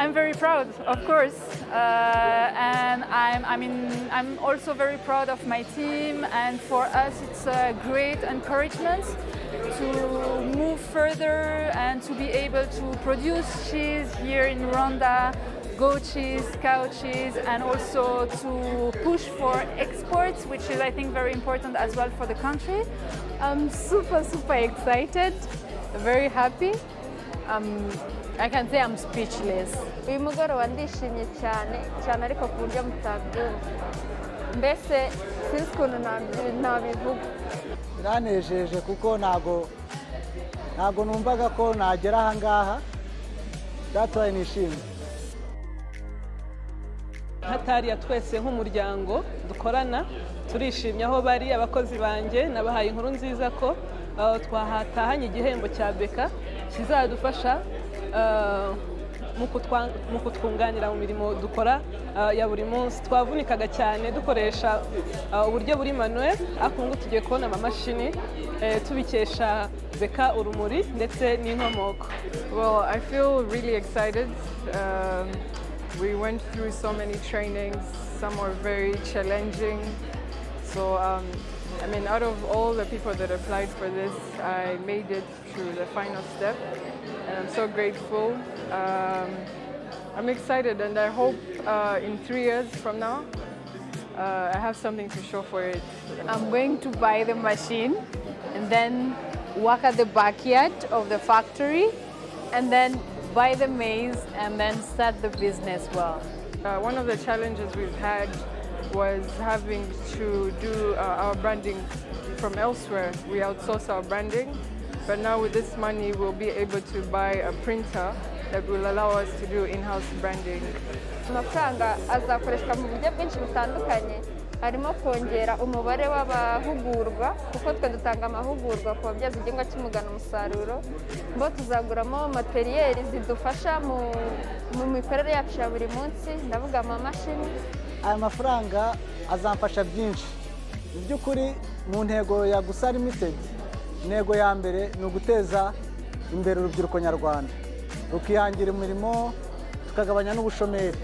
I'm very proud, of course, uh, and I'm, I mean, I'm also very proud of my team. And for us, it's a great encouragement to move further and to be able to produce cheese here in Rwanda, goat cheese, cow cheese, and also to push for exports, which is, I think, very important as well for the country. I'm super, super excited, very happy. Um, I can say I'm speechless. uyu mugoroba ndishimye cyane cyane ariko ku buryo mutabyumva. Mbese sinzi ukuntu nabi- nabivuga. Biranejeje kuko ntago ntago numvaga ko nagera aha ngaha. Byatubaye nishimye. Hatariya twese nk'umuryango dukorana turishimye aho bari abakozi banjye nabahaye inkuru nziza ko twahatahanye igihembo cya beka kizadufasha kutwa- mu kutwunganira mu mirimo dukora uh, ya buri munsi twavunikaga cyane dukoresha uh, uburyo buri ubu ngubu tugiye kubona amamashini eh, tubikesha beka urumuri ndetse n'inkomoko. Um, we went through so many trainings, some were very challenging. So, um, I mean, out of all the people that applied for this, I made it through the final step, and I'm so grateful. Um, I'm excited, and I hope uh, in three years from now, uh, I have something to show for it. I'm going to buy the machine and then work at the backyard of the factory and then buy the maize and then start the business well. Uh, one of the challenges we've had was having to do uh, our branding from elsewhere. We outsource our branding, but now with this money, we'll be able to buy a printer that will allow us to do in-house branding. amafaranga azakoreshwa mu buryo bwinshi butandukanye harimo kongera umubare w'abahugurwa kuko twe dutanga amahugurwa ku babyaza igihingwa cy'umugano umusaruro bo tuzaguramo materiyeri zidufasha mu mikorere yacu ya buri munsi ndavuga amamashini aya mafaranga azamfasha byinshi. Mu by'ukuri mu ntego ya gusa limited intego ya mbere ni uguteza imbere urubyiruko nyarwanda. Rukihangira imirimo tukagabanya n'ubushomeri.